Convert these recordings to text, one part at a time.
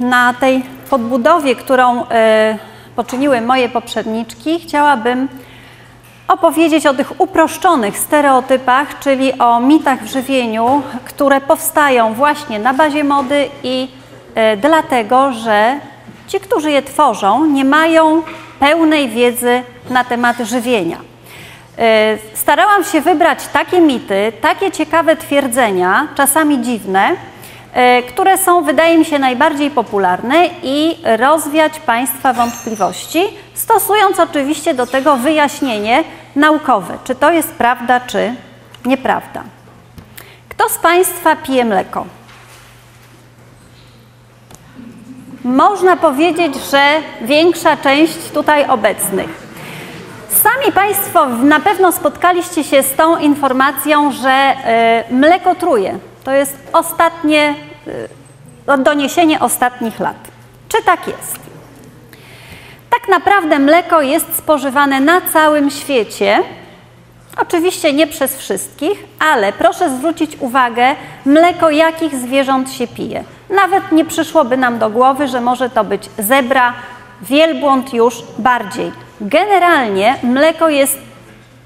Na tej podbudowie, którą e, poczyniły moje poprzedniczki, chciałabym opowiedzieć o tych uproszczonych stereotypach, czyli o mitach w żywieniu, które powstają właśnie na bazie mody i e, dlatego, że ci, którzy je tworzą, nie mają pełnej wiedzy na temat żywienia. E, starałam się wybrać takie mity, takie ciekawe twierdzenia, czasami dziwne, które są, wydaje mi się, najbardziej popularne i rozwiać Państwa wątpliwości, stosując oczywiście do tego wyjaśnienie naukowe, czy to jest prawda, czy nieprawda. Kto z Państwa pije mleko? Można powiedzieć, że większa część tutaj obecnych. Sami Państwo na pewno spotkaliście się z tą informacją, że y, mleko truje. To jest ostatnie, doniesienie ostatnich lat. Czy tak jest? Tak naprawdę mleko jest spożywane na całym świecie. Oczywiście nie przez wszystkich, ale proszę zwrócić uwagę, mleko jakich zwierząt się pije. Nawet nie przyszłoby nam do głowy, że może to być zebra, wielbłąd już bardziej. Generalnie mleko jest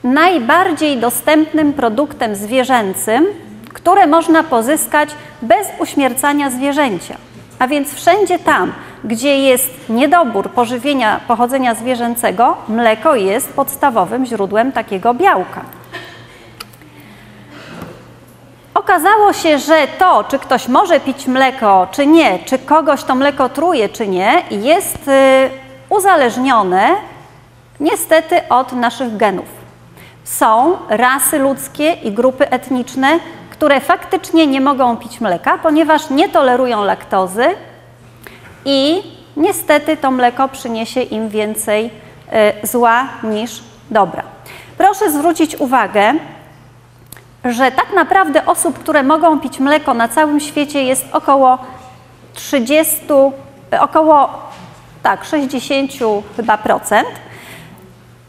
najbardziej dostępnym produktem zwierzęcym, które można pozyskać bez uśmiercania zwierzęcia. A więc wszędzie tam, gdzie jest niedobór pożywienia pochodzenia zwierzęcego, mleko jest podstawowym źródłem takiego białka. Okazało się, że to, czy ktoś może pić mleko, czy nie, czy kogoś to mleko truje, czy nie, jest y, uzależnione niestety od naszych genów. Są rasy ludzkie i grupy etniczne, które faktycznie nie mogą pić mleka, ponieważ nie tolerują laktozy i niestety to mleko przyniesie im więcej y, zła niż dobra. Proszę zwrócić uwagę, że tak naprawdę osób, które mogą pić mleko na całym świecie jest około 30, około tak, 60 chyba procent.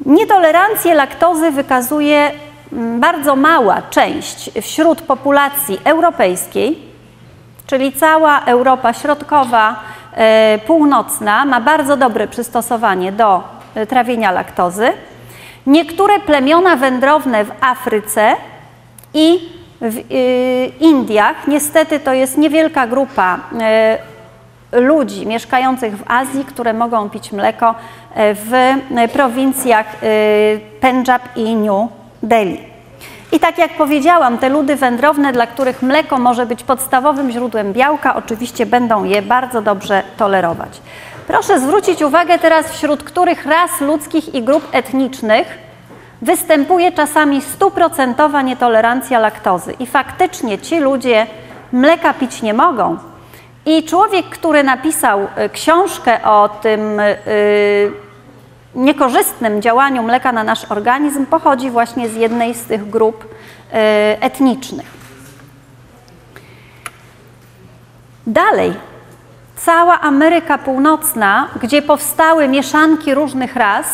Nietolerancję laktozy wykazuje bardzo mała część wśród populacji europejskiej, czyli cała Europa Środkowa, e, Północna ma bardzo dobre przystosowanie do e, trawienia laktozy. Niektóre plemiona wędrowne w Afryce i w y, Indiach, niestety to jest niewielka grupa ludzi mieszkających w Azji, które mogą pić mleko w prowincjach Pendżab i New Delhi. I tak jak powiedziałam, te ludy wędrowne, dla których mleko może być podstawowym źródłem białka, oczywiście będą je bardzo dobrze tolerować. Proszę zwrócić uwagę teraz, wśród których ras ludzkich i grup etnicznych występuje czasami stuprocentowa nietolerancja laktozy i faktycznie ci ludzie mleka pić nie mogą. I człowiek, który napisał y, książkę o tym yy, niekorzystnym działaniu mleka na nasz organizm, pochodzi właśnie z jednej z tych grup yy, etnicznych. Dalej, cała Ameryka Północna, gdzie powstały mieszanki różnych ras,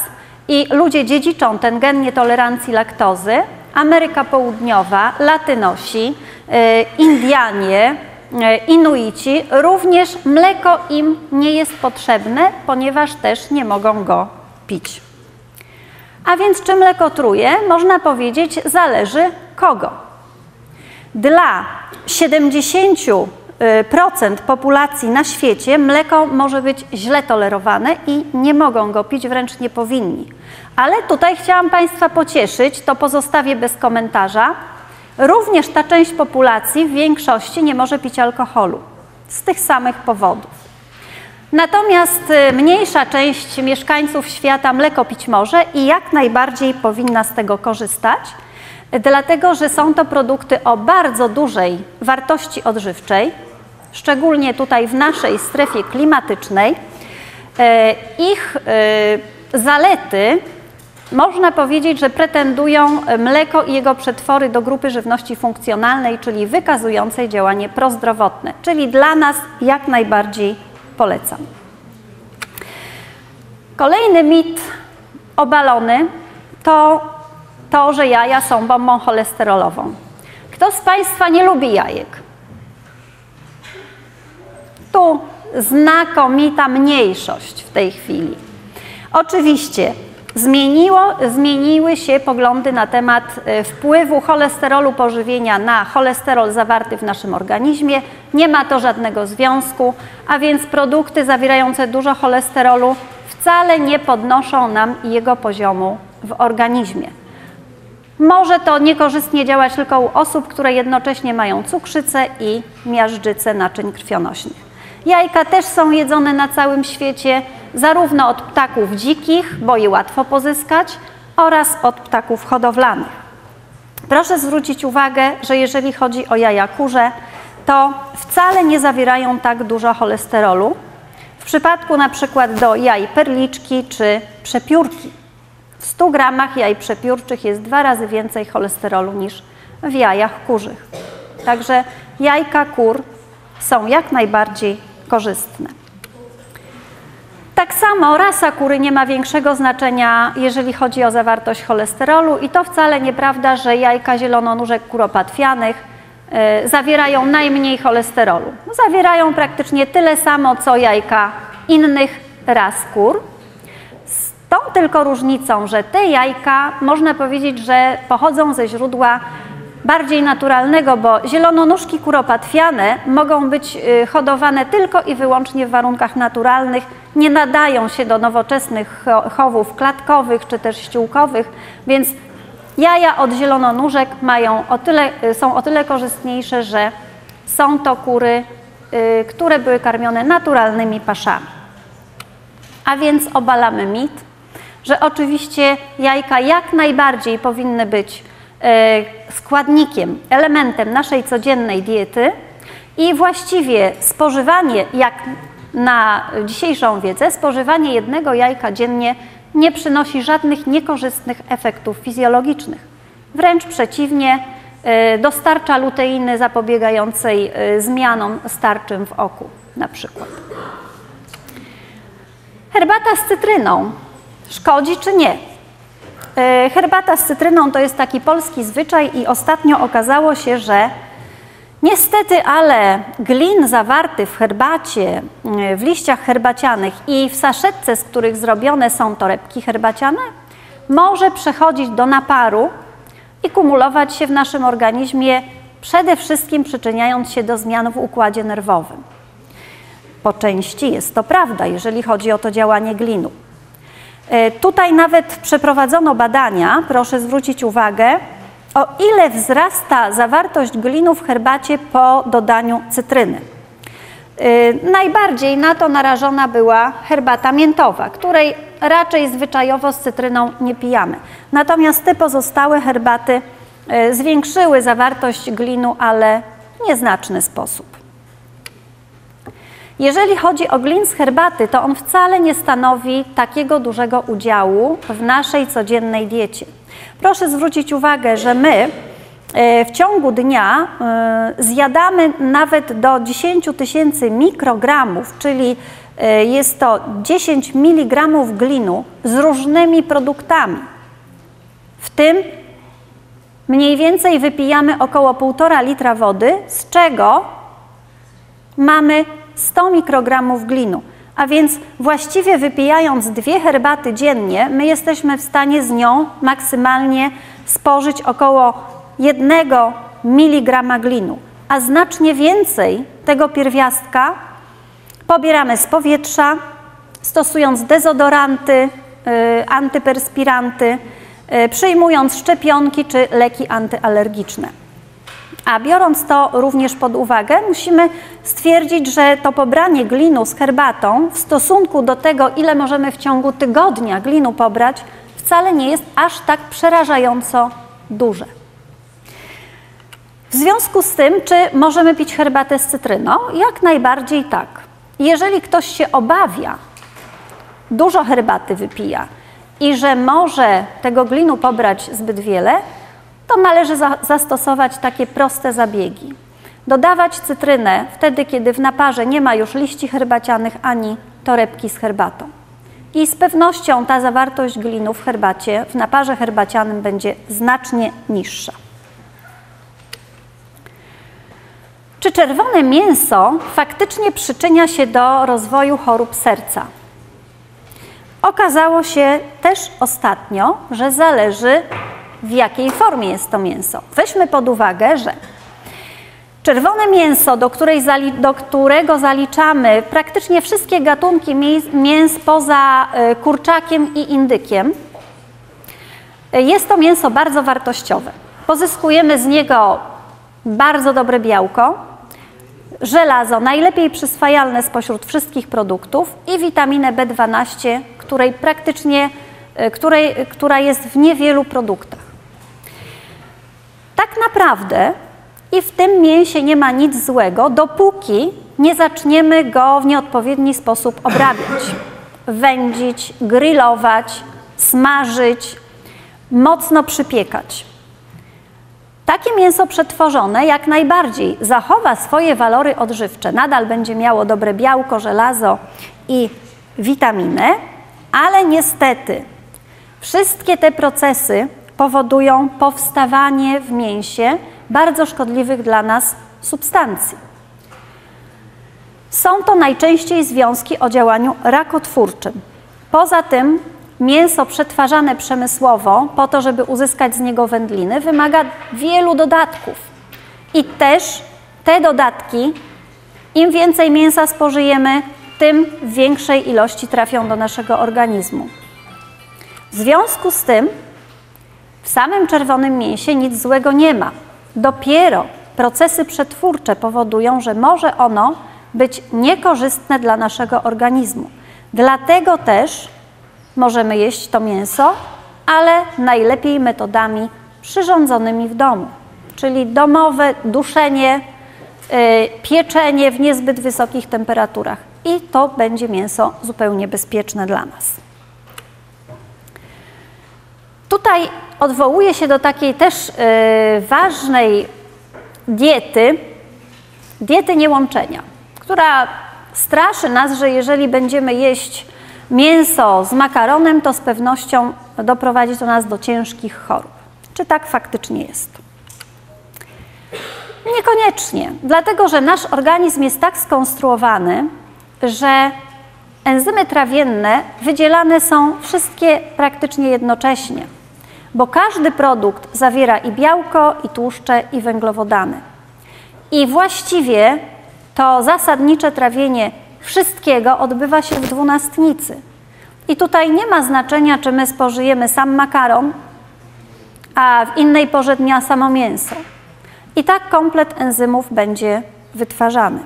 i ludzie dziedziczą ten gen nietolerancji laktozy. Ameryka Południowa, Latynosi, y, Indianie, y, Inuici, również mleko im nie jest potrzebne, ponieważ też nie mogą go pić. A więc czy mleko truje? Można powiedzieć, zależy kogo. Dla 70 procent populacji na świecie mleko może być źle tolerowane i nie mogą go pić, wręcz nie powinni. Ale tutaj chciałam Państwa pocieszyć, to pozostawię bez komentarza. Również ta część populacji w większości nie może pić alkoholu z tych samych powodów. Natomiast y, mniejsza część mieszkańców świata mleko pić może i jak najbardziej powinna z tego korzystać, dlatego że są to produkty o bardzo dużej wartości odżywczej, szczególnie tutaj w naszej strefie klimatycznej. E, ich e, zalety można powiedzieć, że pretendują mleko i jego przetwory do grupy żywności funkcjonalnej, czyli wykazującej działanie prozdrowotne, czyli dla nas jak najbardziej polecam. Kolejny mit obalony to to, że jaja są bombą cholesterolową. Kto z Państwa nie lubi jajek? Tu znakomita mniejszość w tej chwili. Oczywiście zmieniło, zmieniły się poglądy na temat e, wpływu cholesterolu pożywienia na cholesterol zawarty w naszym organizmie. Nie ma to żadnego związku, a więc produkty zawierające dużo cholesterolu wcale nie podnoszą nam jego poziomu w organizmie. Może to niekorzystnie działać tylko u osób, które jednocześnie mają cukrzycę i miażdżycę naczyń krwionośnych. Jajka też są jedzone na całym świecie, zarówno od ptaków dzikich, bo je łatwo pozyskać, oraz od ptaków hodowlanych. Proszę zwrócić uwagę, że jeżeli chodzi o jaja kurze, to wcale nie zawierają tak dużo cholesterolu. W przypadku przykład do jaj perliczki czy przepiórki. W 100 gramach jaj przepiórczych jest dwa razy więcej cholesterolu niż w jajach kurzych. Także jajka kur są jak najbardziej korzystne. Tak samo rasa kury nie ma większego znaczenia, jeżeli chodzi o zawartość cholesterolu i to wcale nieprawda, że jajka zielononóżek kuropatwianych y, zawierają najmniej cholesterolu. Zawierają praktycznie tyle samo, co jajka innych ras kur. Z tą tylko różnicą, że te jajka można powiedzieć, że pochodzą ze źródła bardziej naturalnego, bo zielononóżki kuropatwiane mogą być y, hodowane tylko i wyłącznie w warunkach naturalnych, nie nadają się do nowoczesnych chowów klatkowych czy też ściółkowych, więc jaja od zielononóżek mają o tyle, y, są o tyle korzystniejsze, że są to kury, y, które były karmione naturalnymi paszami. A więc obalamy mit, że oczywiście jajka jak najbardziej powinny być składnikiem, elementem naszej codziennej diety i właściwie spożywanie, jak na dzisiejszą wiedzę, spożywanie jednego jajka dziennie nie przynosi żadnych niekorzystnych efektów fizjologicznych. Wręcz przeciwnie, e, dostarcza luteiny zapobiegającej e, zmianom starczym w oku na przykład. Herbata z cytryną szkodzi czy nie? E, herbata z cytryną to jest taki polski zwyczaj i ostatnio okazało się, że niestety, ale glin zawarty w herbacie, e, w liściach herbacianych i w saszetce, z których zrobione są torebki herbaciane, może przechodzić do naparu i kumulować się w naszym organizmie, przede wszystkim przyczyniając się do zmian w układzie nerwowym. Po części jest to prawda, jeżeli chodzi o to działanie glinu. E, tutaj nawet przeprowadzono badania, proszę zwrócić uwagę, o ile wzrasta zawartość glinu w herbacie po dodaniu cytryny. E, najbardziej na to narażona była herbata miętowa, której raczej zwyczajowo z cytryną nie pijamy. Natomiast te pozostałe herbaty e, zwiększyły zawartość glinu, ale w nieznaczny sposób. Jeżeli chodzi o glin z herbaty, to on wcale nie stanowi takiego dużego udziału w naszej codziennej diecie. Proszę zwrócić uwagę, że my e, w ciągu dnia e, zjadamy nawet do 10 tysięcy mikrogramów, czyli e, jest to 10 mg glinu z różnymi produktami. W tym mniej więcej wypijamy około 1,5 litra wody, z czego mamy 100 mikrogramów glinu. A więc właściwie wypijając dwie herbaty dziennie, my jesteśmy w stanie z nią maksymalnie spożyć około 1 mg glinu, a znacznie więcej tego pierwiastka pobieramy z powietrza, stosując dezodoranty, y, antyperspiranty, y, przyjmując szczepionki czy leki antyalergiczne. A biorąc to również pod uwagę, musimy stwierdzić, że to pobranie glinu z herbatą w stosunku do tego, ile możemy w ciągu tygodnia glinu pobrać, wcale nie jest aż tak przerażająco duże. W związku z tym, czy możemy pić herbatę z cytryną? Jak najbardziej tak. Jeżeli ktoś się obawia, dużo herbaty wypija i że może tego glinu pobrać zbyt wiele, to należy za zastosować takie proste zabiegi. Dodawać cytrynę wtedy, kiedy w naparze nie ma już liści herbacianych ani torebki z herbatą. I z pewnością ta zawartość glinu w herbacie, w naparze herbacianym będzie znacznie niższa. Czy czerwone mięso faktycznie przyczynia się do rozwoju chorób serca? Okazało się też ostatnio, że zależy w jakiej formie jest to mięso. Weźmy pod uwagę, że czerwone mięso, do, do którego zaliczamy praktycznie wszystkie gatunki mięs poza e, kurczakiem i indykiem, e, jest to mięso bardzo wartościowe. Pozyskujemy z niego bardzo dobre białko, żelazo najlepiej przyswajalne spośród wszystkich produktów i witaminę B12, której praktycznie, e, której, która jest w niewielu produktach. Tak naprawdę i w tym mięsie nie ma nic złego, dopóki nie zaczniemy go w nieodpowiedni sposób obrabiać, wędzić, grillować, smażyć, mocno przypiekać. Takie mięso przetworzone jak najbardziej zachowa swoje walory odżywcze, nadal będzie miało dobre białko, żelazo i witaminę, ale niestety wszystkie te procesy powodują powstawanie w mięsie bardzo szkodliwych dla nas substancji. Są to najczęściej związki o działaniu rakotwórczym. Poza tym mięso przetwarzane przemysłowo po to, żeby uzyskać z niego wędliny, wymaga wielu dodatków. I też te dodatki, im więcej mięsa spożyjemy, tym w większej ilości trafią do naszego organizmu. W związku z tym w samym czerwonym mięsie nic złego nie ma. Dopiero procesy przetwórcze powodują, że może ono być niekorzystne dla naszego organizmu. Dlatego też możemy jeść to mięso, ale najlepiej metodami przyrządzonymi w domu, czyli domowe duszenie, yy, pieczenie w niezbyt wysokich temperaturach. I to będzie mięso zupełnie bezpieczne dla nas. Tutaj odwołuje się do takiej też yy, ważnej diety, diety niełączenia, która straszy nas, że jeżeli będziemy jeść mięso z makaronem, to z pewnością doprowadzi to nas do ciężkich chorób. Czy tak faktycznie jest? Niekoniecznie, dlatego że nasz organizm jest tak skonstruowany, że enzymy trawienne wydzielane są wszystkie praktycznie jednocześnie bo każdy produkt zawiera i białko, i tłuszcze, i węglowodany. I właściwie to zasadnicze trawienie wszystkiego odbywa się w dwunastnicy. I tutaj nie ma znaczenia, czy my spożyjemy sam makaron, a w innej porze dnia samo mięso. I tak komplet enzymów będzie wytwarzany.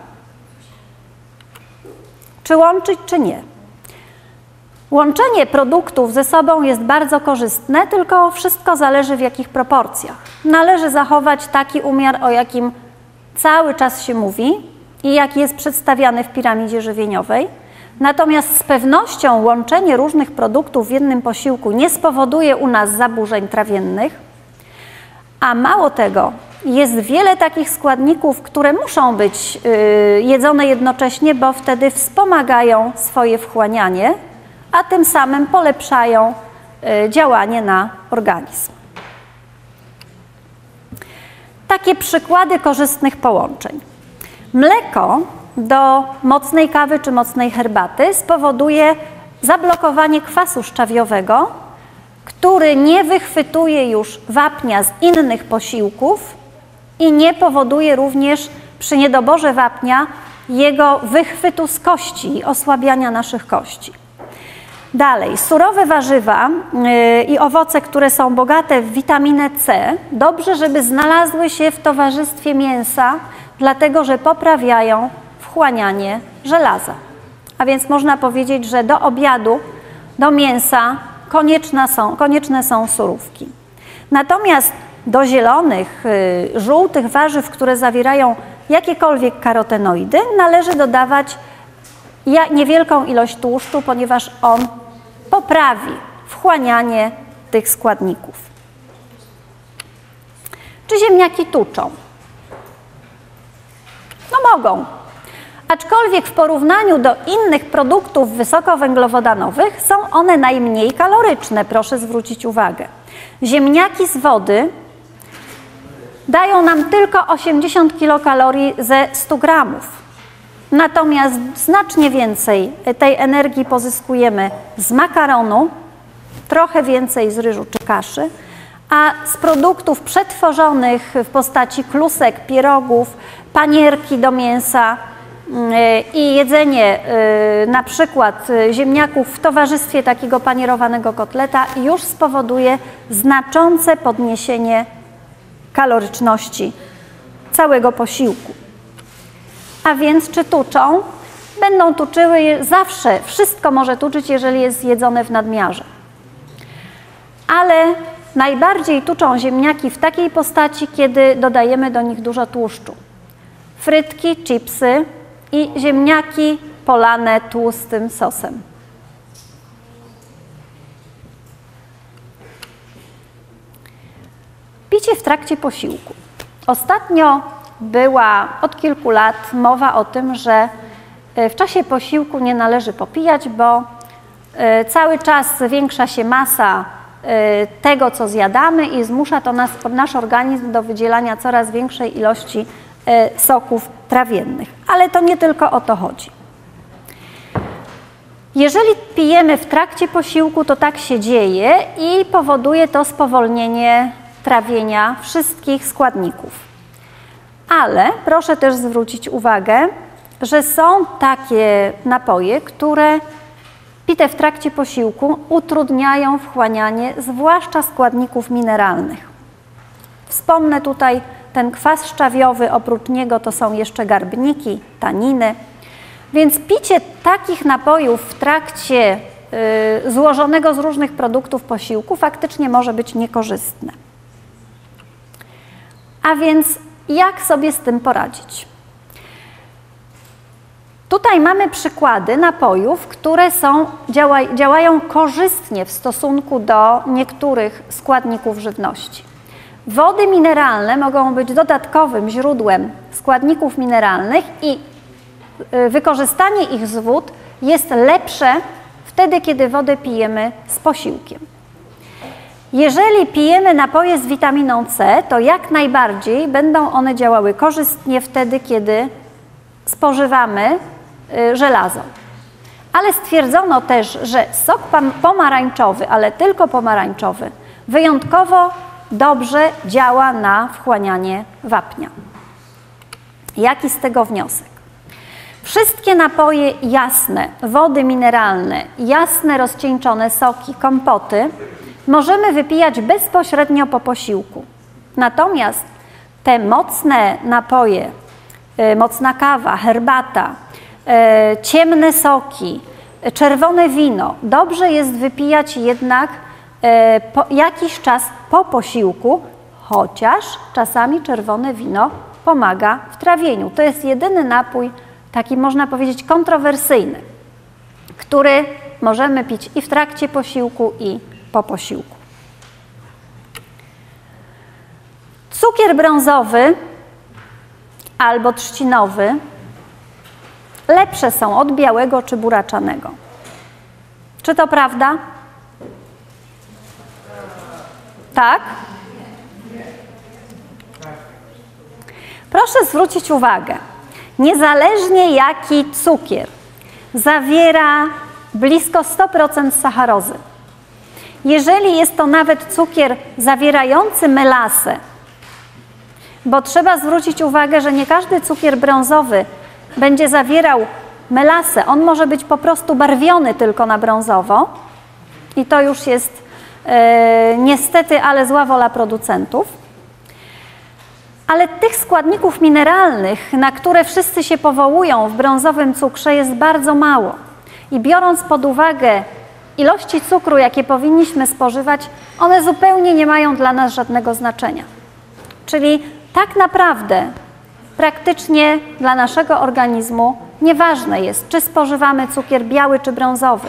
Czy łączyć, czy nie? Łączenie produktów ze sobą jest bardzo korzystne, tylko wszystko zależy w jakich proporcjach. Należy zachować taki umiar, o jakim cały czas się mówi i jaki jest przedstawiany w piramidzie żywieniowej. Natomiast z pewnością łączenie różnych produktów w jednym posiłku nie spowoduje u nas zaburzeń trawiennych, a mało tego, jest wiele takich składników, które muszą być yy, jedzone jednocześnie, bo wtedy wspomagają swoje wchłanianie a tym samym polepszają y, działanie na organizm. Takie przykłady korzystnych połączeń. Mleko do mocnej kawy czy mocnej herbaty spowoduje zablokowanie kwasu szczawiowego, który nie wychwytuje już wapnia z innych posiłków i nie powoduje również przy niedoborze wapnia jego wychwytu z kości osłabiania naszych kości. Dalej, surowe warzywa yy, i owoce, które są bogate w witaminę C, dobrze, żeby znalazły się w towarzystwie mięsa, dlatego że poprawiają wchłanianie żelaza. A więc można powiedzieć, że do obiadu, do mięsa konieczne są, konieczne są surówki. Natomiast do zielonych, yy, żółtych warzyw, które zawierają jakiekolwiek karotenoidy, należy dodawać niewielką ilość tłuszczu, ponieważ on poprawi wchłanianie tych składników. Czy ziemniaki tuczą? No mogą. Aczkolwiek w porównaniu do innych produktów wysokowęglowodanowych są one najmniej kaloryczne, proszę zwrócić uwagę. Ziemniaki z wody dają nam tylko 80 kilokalorii ze 100 gramów. Natomiast znacznie więcej tej energii pozyskujemy z makaronu, trochę więcej z ryżu czy kaszy, a z produktów przetworzonych w postaci klusek, pierogów, panierki do mięsa mm, i jedzenie y, na przykład y, ziemniaków w towarzystwie takiego panierowanego kotleta już spowoduje znaczące podniesienie kaloryczności całego posiłku. A więc czy tuczą? Będą tuczyły zawsze. Wszystko może tuczyć, jeżeli jest zjedzone w nadmiarze. Ale najbardziej tuczą ziemniaki w takiej postaci, kiedy dodajemy do nich dużo tłuszczu. Frytki, chipsy i ziemniaki polane tłustym sosem. Picie w trakcie posiłku. Ostatnio była od kilku lat mowa o tym, że e, w czasie posiłku nie należy popijać, bo e, cały czas zwiększa się masa e, tego, co zjadamy i zmusza to nas, nasz organizm do wydzielania coraz większej ilości soków trawiennych. Ale to nie tylko o to chodzi. Jeżeli pijemy w trakcie posiłku, to tak się dzieje i powoduje to spowolnienie trawienia wszystkich składników. Ale proszę też zwrócić uwagę, że są takie napoje, które pite w trakcie posiłku utrudniają wchłanianie zwłaszcza składników mineralnych. Wspomnę tutaj ten kwas szczawiowy, oprócz niego to są jeszcze garbniki, taniny. Więc picie takich napojów w trakcie y, złożonego z różnych produktów posiłku faktycznie może być niekorzystne. A więc jak sobie z tym poradzić? Tutaj mamy przykłady napojów, które są, działa, działają korzystnie w stosunku do niektórych składników żywności. Wody mineralne mogą być dodatkowym źródłem składników mineralnych i y, wykorzystanie ich z wód jest lepsze wtedy, kiedy wodę pijemy z posiłkiem. Jeżeli pijemy napoje z witaminą C, to jak najbardziej będą one działały korzystnie wtedy, kiedy spożywamy y, żelazo. Ale stwierdzono też, że sok pomarańczowy, ale tylko pomarańczowy, wyjątkowo dobrze działa na wchłanianie wapnia. Jaki z tego wniosek? Wszystkie napoje jasne, wody mineralne, jasne rozcieńczone soki, kompoty możemy wypijać bezpośrednio po posiłku. Natomiast te mocne napoje, y, mocna kawa, herbata, y, ciemne soki, czerwone wino, dobrze jest wypijać jednak jakiś czas po posiłku, chociaż czasami czerwone wino pomaga w trawieniu. To jest jedyny napój, taki można powiedzieć kontrowersyjny, który możemy pić i w trakcie posiłku, i po posiłku. Cukier brązowy albo trzcinowy lepsze są od białego czy buraczanego. Czy to prawda? Tak? Proszę zwrócić uwagę, niezależnie jaki cukier zawiera blisko 100% sacharozy, jeżeli jest to nawet cukier zawierający melasę, bo trzeba zwrócić uwagę, że nie każdy cukier brązowy będzie zawierał melasę. On może być po prostu barwiony tylko na brązowo i to już jest e, niestety, ale zła wola producentów. Ale tych składników mineralnych, na które wszyscy się powołują w brązowym cukrze, jest bardzo mało. I biorąc pod uwagę ilości cukru, jakie powinniśmy spożywać, one zupełnie nie mają dla nas żadnego znaczenia. Czyli tak naprawdę praktycznie dla naszego organizmu nieważne jest, czy spożywamy cukier biały czy brązowy,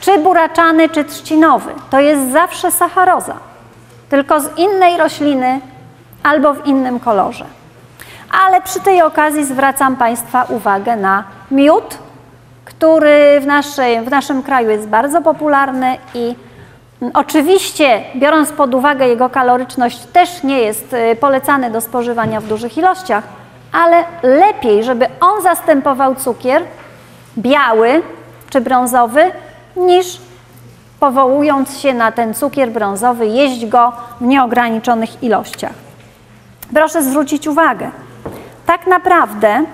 czy buraczany, czy trzcinowy. To jest zawsze sacharoza, tylko z innej rośliny albo w innym kolorze. Ale przy tej okazji zwracam Państwa uwagę na miód, który w, naszej, w naszym kraju jest bardzo popularny i Oczywiście, biorąc pod uwagę jego kaloryczność, też nie jest y, polecany do spożywania w dużych ilościach, ale lepiej, żeby on zastępował cukier biały czy brązowy, niż powołując się na ten cukier brązowy, jeść go w nieograniczonych ilościach. Proszę zwrócić uwagę, tak naprawdę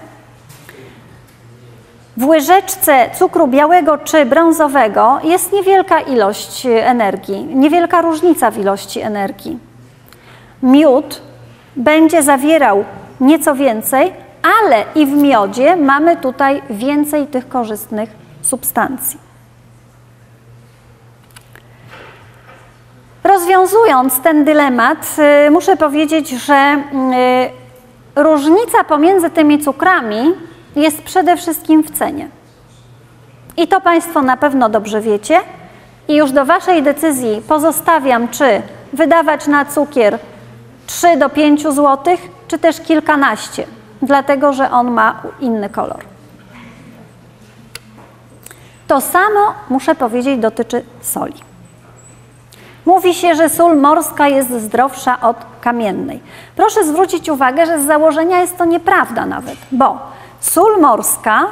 w łyżeczce cukru białego czy brązowego jest niewielka ilość energii, niewielka różnica w ilości energii. Miód będzie zawierał nieco więcej, ale i w miodzie mamy tutaj więcej tych korzystnych substancji. Rozwiązując ten dylemat, y, muszę powiedzieć, że y, różnica pomiędzy tymi cukrami jest przede wszystkim w cenie. I to Państwo na pewno dobrze wiecie. I już do Waszej decyzji pozostawiam, czy wydawać na cukier 3 do 5 zł, czy też kilkanaście, dlatego że on ma inny kolor. To samo, muszę powiedzieć, dotyczy soli. Mówi się, że sól morska jest zdrowsza od kamiennej. Proszę zwrócić uwagę, że z założenia jest to nieprawda nawet, bo sól morska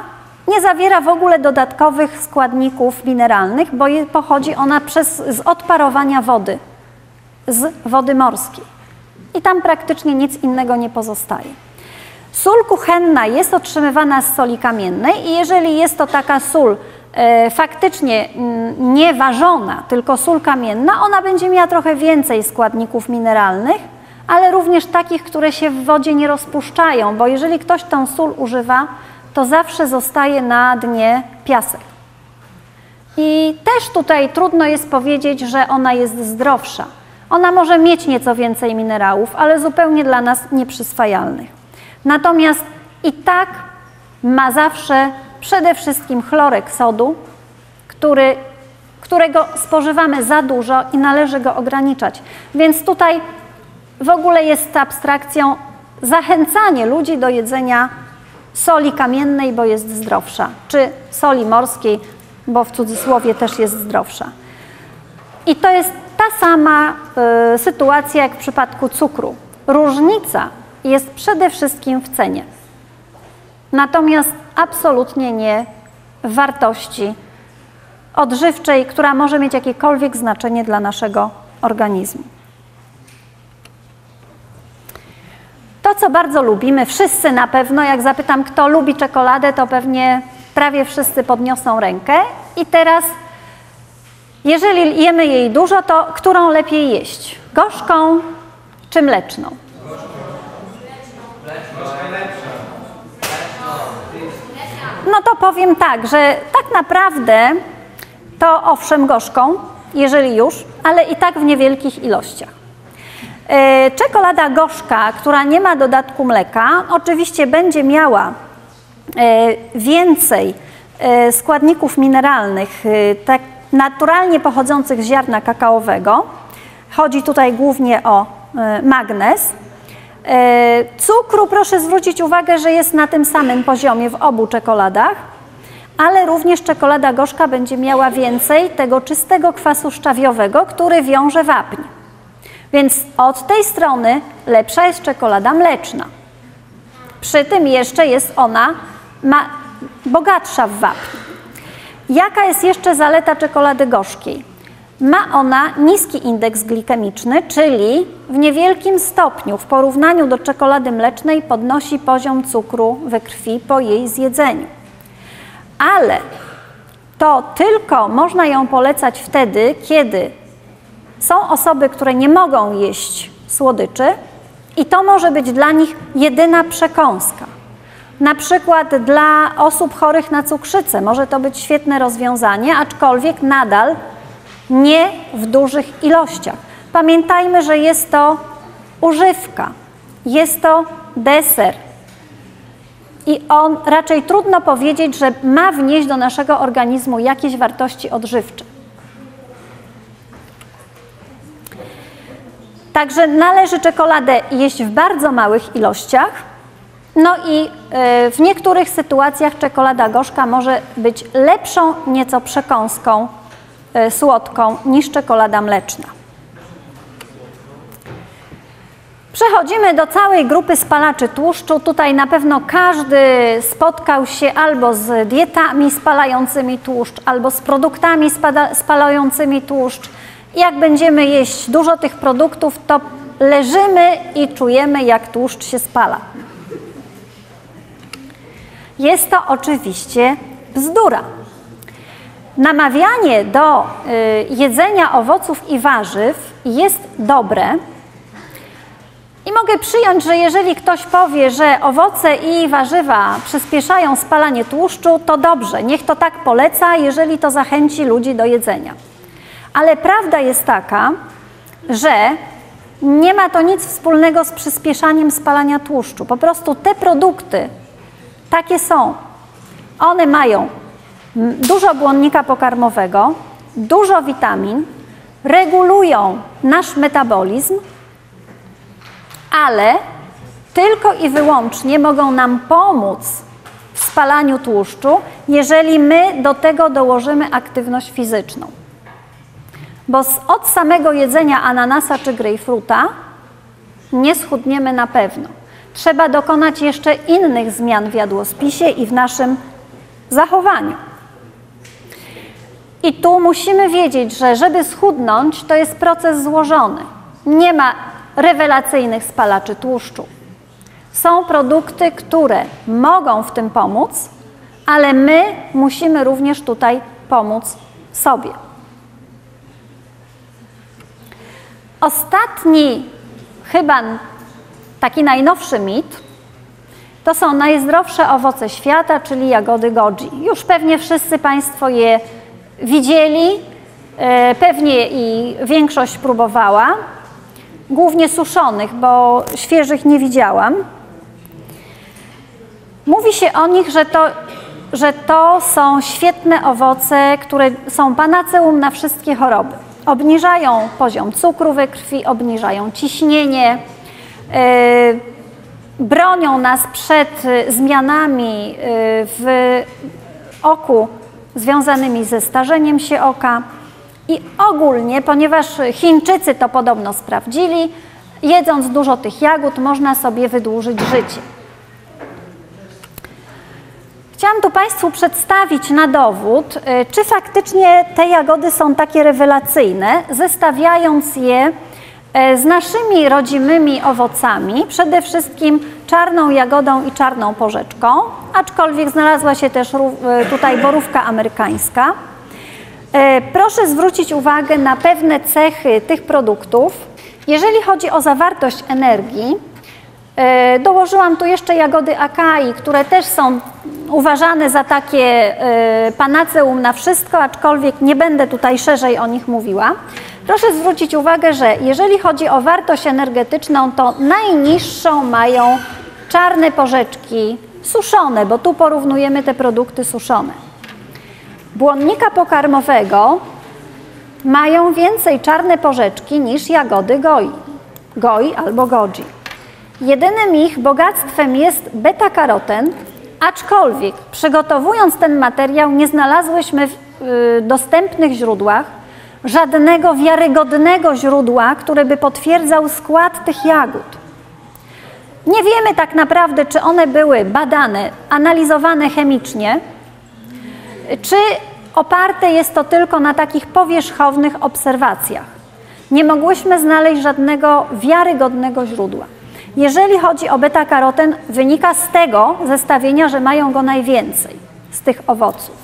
nie zawiera w ogóle dodatkowych składników mineralnych, bo pochodzi ona przez, z odparowania wody, z wody morskiej. I tam praktycznie nic innego nie pozostaje. Sól kuchenna jest otrzymywana z soli kamiennej i jeżeli jest to taka sól e, faktycznie mm, nie ważona, tylko sól kamienna, ona będzie miała trochę więcej składników mineralnych, ale również takich, które się w wodzie nie rozpuszczają, bo jeżeli ktoś tą sól używa, to zawsze zostaje na dnie piasek. I też tutaj trudno jest powiedzieć, że ona jest zdrowsza. Ona może mieć nieco więcej minerałów, ale zupełnie dla nas nieprzyswajalnych. Natomiast i tak ma zawsze przede wszystkim chlorek sodu, który, którego spożywamy za dużo i należy go ograniczać. Więc tutaj w ogóle jest abstrakcją zachęcanie ludzi do jedzenia soli kamiennej, bo jest zdrowsza, czy soli morskiej, bo w cudzysłowie też jest zdrowsza. I to jest ta sama y, sytuacja jak w przypadku cukru. Różnica jest przede wszystkim w cenie. Natomiast absolutnie nie w wartości odżywczej, która może mieć jakiekolwiek znaczenie dla naszego organizmu. To, co bardzo lubimy, wszyscy na pewno, jak zapytam, kto lubi czekoladę, to pewnie prawie wszyscy podniosą rękę. I teraz jeżeli jemy jej dużo, to którą lepiej jeść? Gorzką czy mleczną? No to powiem tak, że tak naprawdę to owszem gorzką, jeżeli już, ale i tak w niewielkich ilościach. E, czekolada gorzka, która nie ma dodatku mleka, oczywiście będzie miała e, więcej e, składników mineralnych, tak naturalnie pochodzących z ziarna kakaowego. Chodzi tutaj głównie o magnez. Cukru proszę zwrócić uwagę, że jest na tym samym poziomie w obu czekoladach, ale również czekolada gorzka będzie miała więcej tego czystego kwasu szczawiowego, który wiąże wapń. Więc od tej strony lepsza jest czekolada mleczna. Przy tym jeszcze jest ona ma bogatsza w wapń. Jaka jest jeszcze zaleta czekolady gorzkiej? Ma ona niski indeks glikemiczny, czyli w niewielkim stopniu w porównaniu do czekolady mlecznej podnosi poziom cukru we krwi po jej zjedzeniu. Ale to tylko można ją polecać wtedy, kiedy są osoby, które nie mogą jeść słodyczy i to może być dla nich jedyna przekąska. Na przykład dla osób chorych na cukrzycę może to być świetne rozwiązanie, aczkolwiek nadal nie w dużych ilościach. Pamiętajmy, że jest to używka, jest to deser. I on raczej trudno powiedzieć, że ma wnieść do naszego organizmu jakieś wartości odżywcze. Także należy czekoladę jeść w bardzo małych ilościach no i e, w niektórych sytuacjach czekolada gorzka może być lepszą nieco przekąską e, słodką niż czekolada mleczna. Przechodzimy do całej grupy spalaczy tłuszczu. Tutaj na pewno każdy spotkał się albo z dietami spalającymi tłuszcz, albo z produktami spalającymi tłuszcz. Jak będziemy jeść dużo tych produktów, to leżymy i czujemy, jak tłuszcz się spala. Jest to oczywiście bzdura. Namawianie do y, jedzenia owoców i warzyw jest dobre, i mogę przyjąć, że jeżeli ktoś powie, że owoce i warzywa przyspieszają spalanie tłuszczu, to dobrze, niech to tak poleca, jeżeli to zachęci ludzi do jedzenia. Ale prawda jest taka, że nie ma to nic wspólnego z przyspieszaniem spalania tłuszczu. Po prostu te produkty takie są. One mają dużo błonnika pokarmowego, dużo witamin, regulują nasz metabolizm, ale tylko i wyłącznie mogą nam pomóc w spalaniu tłuszczu, jeżeli my do tego dołożymy aktywność fizyczną. Bo od samego jedzenia ananasa czy grejpfruta nie schudniemy na pewno. Trzeba dokonać jeszcze innych zmian w jadłospisie i w naszym zachowaniu. I tu musimy wiedzieć, że żeby schudnąć, to jest proces złożony. Nie ma rewelacyjnych spalaczy tłuszczu. Są produkty, które mogą w tym pomóc, ale my musimy również tutaj pomóc sobie. Ostatni, chyba taki najnowszy mit, to są najzdrowsze owoce świata, czyli jagody goji. Już pewnie wszyscy Państwo je widzieli, e, pewnie i większość próbowała głównie suszonych, bo świeżych nie widziałam. Mówi się o nich, że to, że to są świetne owoce, które są panaceum na wszystkie choroby. Obniżają poziom cukru we krwi, obniżają ciśnienie, yy, bronią nas przed zmianami yy, w oku związanymi ze starzeniem się oka. I ogólnie, ponieważ Chińczycy to podobno sprawdzili, jedząc dużo tych jagód można sobie wydłużyć życie. Chciałam tu Państwu przedstawić na dowód, y, czy faktycznie te jagody są takie rewelacyjne, zestawiając je y, z naszymi rodzimymi owocami, przede wszystkim czarną jagodą i czarną porzeczką, aczkolwiek znalazła się też y, tutaj borówka amerykańska. Proszę zwrócić uwagę na pewne cechy tych produktów. Jeżeli chodzi o zawartość energii, dołożyłam tu jeszcze jagody akai, które też są uważane za takie e, panaceum na wszystko, aczkolwiek nie będę tutaj szerzej o nich mówiła. Proszę zwrócić uwagę, że jeżeli chodzi o wartość energetyczną, to najniższą mają czarne porzeczki suszone, bo tu porównujemy te produkty suszone błonnika pokarmowego mają więcej czarne porzeczki niż jagody goi, goi albo goji. Jedynym ich bogactwem jest beta-karoten, aczkolwiek przygotowując ten materiał nie znalazłyśmy w y, dostępnych źródłach żadnego wiarygodnego źródła, które by potwierdzał skład tych jagód. Nie wiemy tak naprawdę, czy one były badane, analizowane chemicznie, czy oparte jest to tylko na takich powierzchownych obserwacjach? Nie mogłyśmy znaleźć żadnego wiarygodnego źródła. Jeżeli chodzi o beta-karoten, wynika z tego zestawienia, że mają go najwięcej z tych owoców.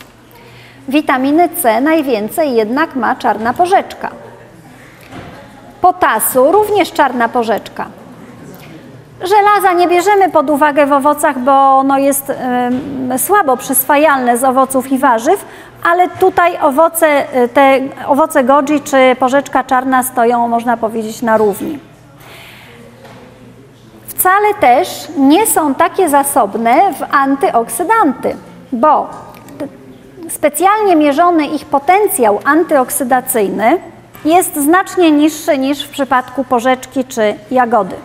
Witaminy C najwięcej jednak ma czarna porzeczka. Potasu również czarna porzeczka. Żelaza nie bierzemy pod uwagę w owocach, bo ono jest y, słabo przyswajalne z owoców i warzyw, ale tutaj owoce, y, te owoce goji czy porzeczka czarna stoją, można powiedzieć, na równi. Wcale też nie są takie zasobne w antyoksydanty, bo specjalnie mierzony ich potencjał antyoksydacyjny jest znacznie niższy niż w przypadku porzeczki czy jagody.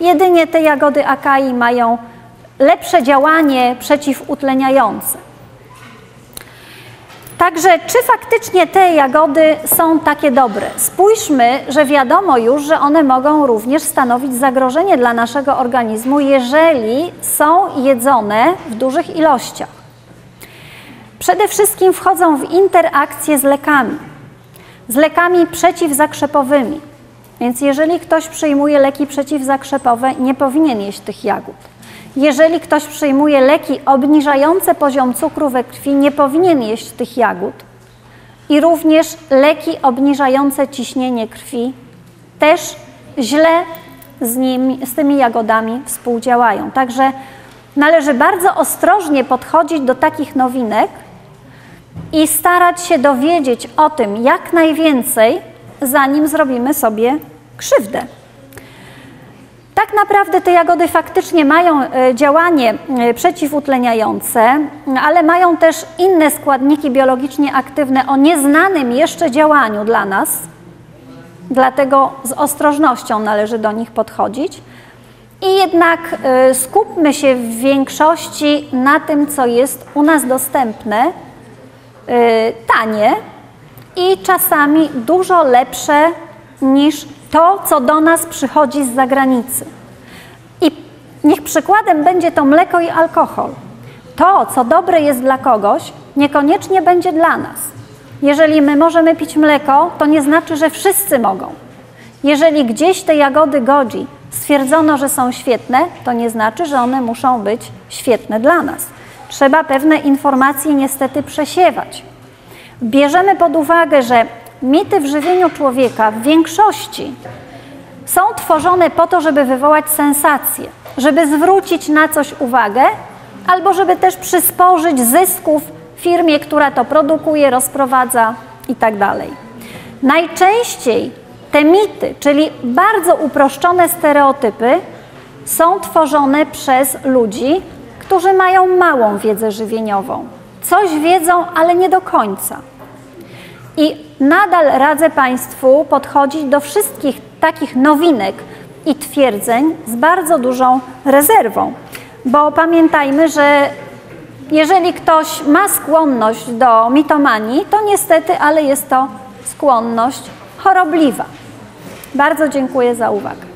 Jedynie te jagody akai mają lepsze działanie przeciwutleniające. Także czy faktycznie te jagody są takie dobre? Spójrzmy, że wiadomo już, że one mogą również stanowić zagrożenie dla naszego organizmu, jeżeli są jedzone w dużych ilościach. Przede wszystkim wchodzą w interakcję z lekami, z lekami przeciwzakrzepowymi. Więc jeżeli ktoś przyjmuje leki przeciwzakrzepowe, nie powinien jeść tych jagód. Jeżeli ktoś przyjmuje leki obniżające poziom cukru we krwi, nie powinien jeść tych jagód. I również leki obniżające ciśnienie krwi też źle z, z tymi jagodami współdziałają. Także należy bardzo ostrożnie podchodzić do takich nowinek i starać się dowiedzieć o tym jak najwięcej, zanim zrobimy sobie krzywdę. Tak naprawdę te jagody faktycznie mają e, działanie e, przeciwutleniające, ale mają też inne składniki biologicznie aktywne o nieznanym jeszcze działaniu dla nas. Dlatego z ostrożnością należy do nich podchodzić. I jednak e, skupmy się w większości na tym, co jest u nas dostępne, tanie i czasami dużo lepsze niż to, co do nas przychodzi z zagranicy. I niech przykładem będzie to mleko i alkohol. To, co dobre jest dla kogoś, niekoniecznie będzie dla nas. Jeżeli my możemy pić mleko, to nie znaczy, że wszyscy mogą. Jeżeli gdzieś te jagody godzi stwierdzono, że są świetne, to nie znaczy, że one muszą być świetne dla nas. Trzeba pewne informacje niestety przesiewać. Bierzemy pod uwagę, że mity w żywieniu człowieka w większości są tworzone po to, żeby wywołać sensację, żeby zwrócić na coś uwagę, albo żeby też przysporzyć zysków firmie, która to produkuje, rozprowadza itd. Tak Najczęściej te mity, czyli bardzo uproszczone stereotypy, są tworzone przez ludzi, którzy mają małą wiedzę żywieniową. Coś wiedzą, ale nie do końca. I nadal radzę Państwu podchodzić do wszystkich takich nowinek i twierdzeń z bardzo dużą rezerwą, bo pamiętajmy, że jeżeli ktoś ma skłonność do mitomanii, to niestety, ale jest to skłonność chorobliwa. Bardzo dziękuję za uwagę.